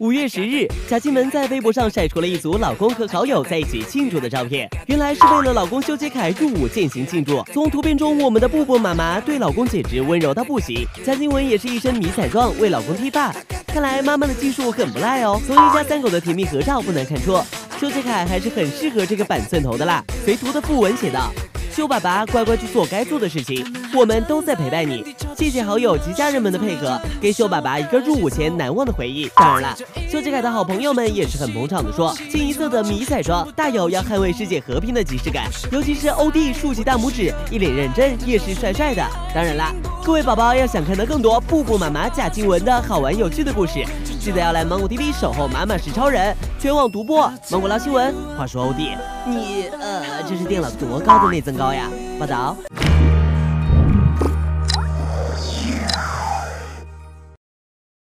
五月十日，贾静雯在微博上晒出了一组老公和好友在一起庆祝的照片。原来是为了老公修杰楷入伍践行庆祝。从图片中，我们的布布妈妈对老公简直温柔到不行。贾静雯也是一身迷彩装为老公剃发，看来妈妈的技术很不赖哦。从一家三口的甜蜜合照不难看出，修杰楷还是很适合这个板寸头的啦。随图的附文写道。修爸爸，乖乖去做该做的事情，我们都在陪伴你。谢谢好友及家人们的配合，给秀爸爸一个入伍前难忘的回忆。当然了，秀杰凯的好朋友们也是很捧场的，说清一色的迷彩装，大有要捍卫世界和平的即视感。尤其是欧弟竖起大拇指，一脸认真，也是帅帅的。当然啦，各位宝宝要想看到更多布布妈妈贾静雯的好玩有趣的故事，记得要来芒果 TV 守候妈妈是超人全网独播芒果捞新闻。话说欧弟，你呃这是垫了多高的内增高呀？报道。